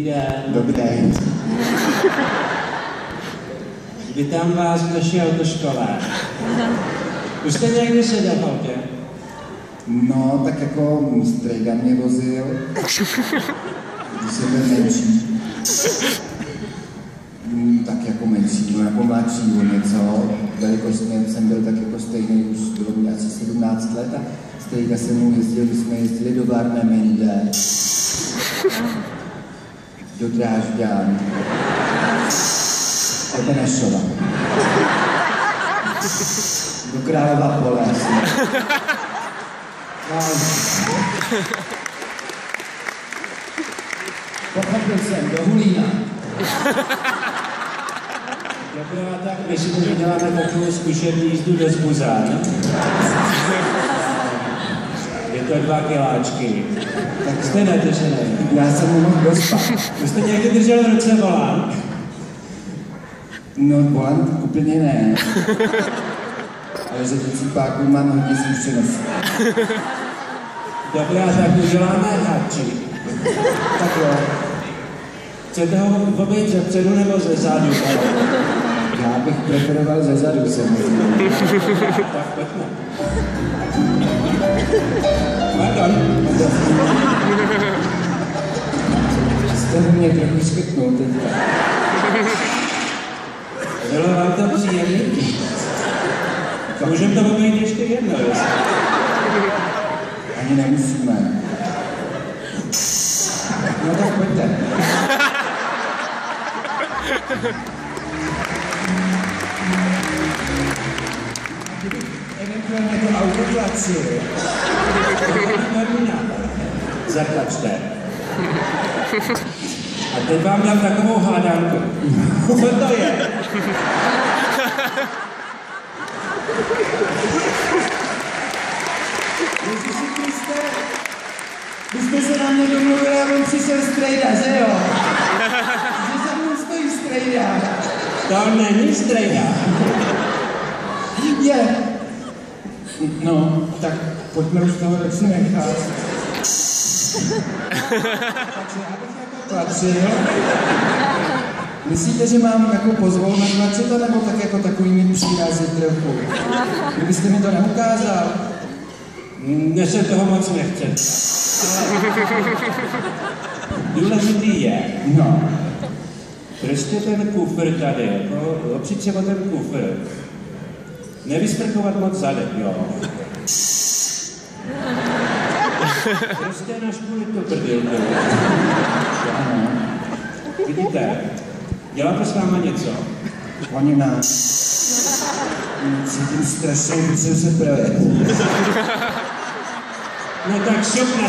Dobrý den. Dobré. Vítám vás v naší autoškole. Už jste někdy seděl v autě? No, tak jako strejda mě vozil, když jsem byl menší. Mm, Tak jako menší, no jako mladší o něco. Velikostně jsem byl tak jako stejný, už bylo mi asi 17 let a strejda se mnou jezdil, když jsme jezdili do Varné Mende, do Drážďán, do Benešova, do Králeva pole. No, Pochopil jsem, do Hulína. Dobrá, tak my si děláme takovou zkušební jízdu do Zbuzán. Je to dva kiláčky. Tak jste nedržený. Já jsem mu mohl dospat. Už jste někdy držel v ruce volán? No, volant úplně ne. Ale řadicí páku mám hodně zkušeností. Dobrá, tak uděláme háčik. Tak jo, Chcete ho obejít ze předu nebo ze zádu? já bych preferoval ze zadu samozřejmě. Tak pojďme. Pardon. Jste mě trochu škrtnul teďka. Bylo vám to příjemný? Můžeme to obejít ještě jednou, jestli. Ani nemusíme. No tak pojďte. Eventuálně to auto tlačil. Zatlačte. A teď vám dám takovou hádanku. Co to je? Ježiši Kriste, vy jste se na mě domluvili, aby přišel strejda, že jo? Že za mnou stojí strejda. To není strejda. Je. No, tak pojďme už toho radši nechat. Myslíte, že mám jako pozvol natlačit to, nebo tak jako takový mi přírazy trochu? Kdybyste mi to neukázal? Mně se toho moc nechce. Důležitý je, No, prostě ten kufr tady, jako opřít se o ten kufr. Nevysprchovat moc zadek, jo. Prostě na špůli to prdil. ano. Vidíte, dělá to s váma něco. Oni nás. Cítím strašně, musím se projet. No tak šup na